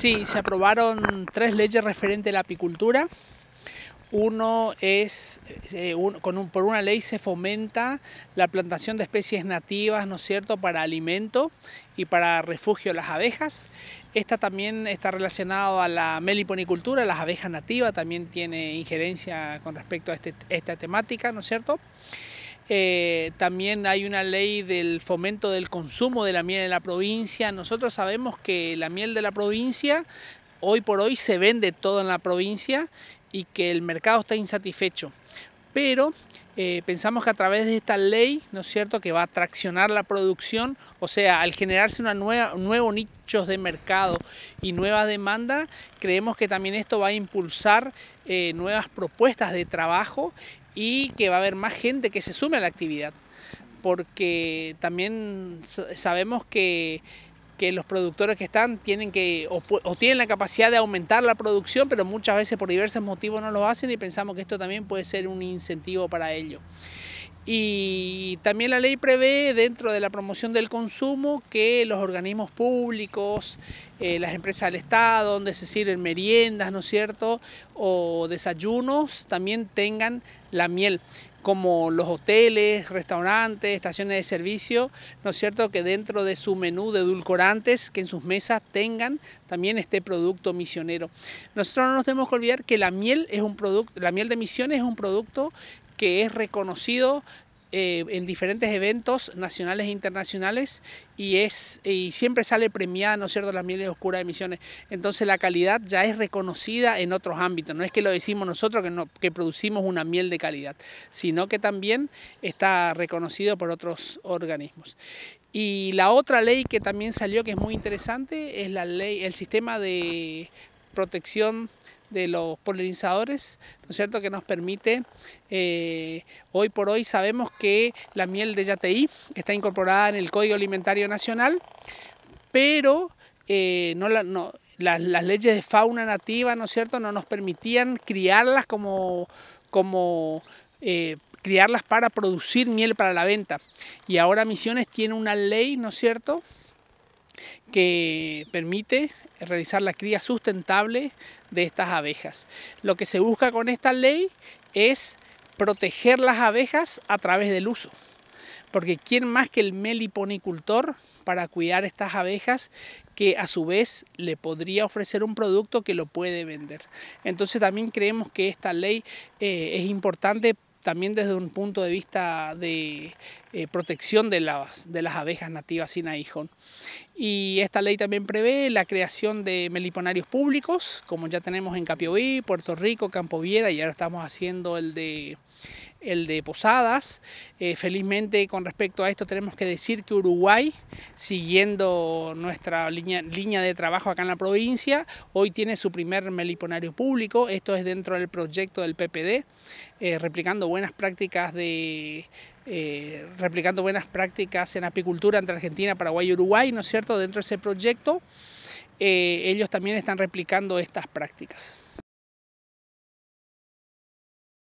Sí, se aprobaron tres leyes referentes a la apicultura. Uno es, eh, con por una ley se fomenta la plantación de especies nativas, ¿no es cierto?, para alimento y para refugio de las abejas. Esta también está relacionada a la meliponicultura, las abejas nativas, también tiene injerencia con respecto a este, esta temática, ¿no es cierto? Eh, también hay una ley del fomento del consumo de la miel en la provincia. Nosotros sabemos que la miel de la provincia hoy por hoy se vende todo en la provincia y que el mercado está insatisfecho. Pero eh, pensamos que a través de esta ley, ¿no es cierto?, que va a traccionar la producción, o sea, al generarse nuevos nichos de mercado y nueva demanda, creemos que también esto va a impulsar eh, nuevas propuestas de trabajo y que va a haber más gente que se sume a la actividad, porque también sabemos que que los productores que están tienen que o, tienen la capacidad de aumentar la producción, pero muchas veces por diversos motivos no lo hacen y pensamos que esto también puede ser un incentivo para ello. Y también la ley prevé dentro de la promoción del consumo que los organismos públicos, eh, las empresas del Estado, donde se sirven meriendas, ¿no es cierto?, o desayunos, también tengan la miel como los hoteles, restaurantes, estaciones de servicio, ¿no es cierto? Que dentro de su menú de edulcorantes, que en sus mesas tengan también este producto misionero. Nosotros no nos tenemos que olvidar que la miel es un producto, la miel de misiones es un producto que es reconocido eh, en diferentes eventos nacionales e internacionales y, es, y siempre sale premiada, ¿no es cierto?, las mieles oscuras de Misiones. Entonces la calidad ya es reconocida en otros ámbitos, no es que lo decimos nosotros que, no, que producimos una miel de calidad, sino que también está reconocido por otros organismos. Y la otra ley que también salió, que es muy interesante, es la ley, el sistema de protección de los polinizadores, ¿no es cierto?, que nos permite, eh, hoy por hoy sabemos que la miel de Yateí está incorporada en el Código Alimentario Nacional, pero eh, no, las leyes de fauna nativa, ¿no es cierto?, no nos permitían criarlas como, como eh, criarlas para producir miel para la venta. Y ahora Misiones tiene una ley, ¿no es cierto?, que permite realizar la cría sustentable de estas abejas. Lo que se busca con esta ley es proteger las abejas a través del uso. Porque ¿quién más que el meliponicultor para cuidar estas abejas que a su vez le podría ofrecer un producto que lo puede vender? Entonces también creemos que esta ley eh, es importante también desde un punto de vista de eh, protección de las, de las abejas nativas sin aguijón. Y esta ley también prevé la creación de meliponarios públicos, como ya tenemos en Capioí, Puerto Rico, Campo Viera, y ahora estamos haciendo el de el de Posadas. Eh, felizmente con respecto a esto tenemos que decir que Uruguay, siguiendo nuestra línea, línea de trabajo acá en la provincia, hoy tiene su primer meliponario público. Esto es dentro del proyecto del PPD, eh, replicando buenas prácticas de eh, replicando buenas prácticas en apicultura entre Argentina, Paraguay y Uruguay, ¿no es cierto? Dentro de ese proyecto, ellos también están replicando estas prácticas.